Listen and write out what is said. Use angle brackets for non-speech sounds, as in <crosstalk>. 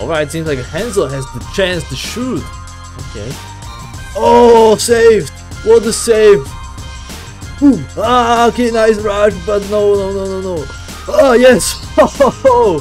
Alright, seems like Hansel has the chance to shoot. Okay. Oh, saved! What a save! Boom! Ah, okay, nice rush, but no, no, no, no, no. Oh, yes! <laughs> Oh,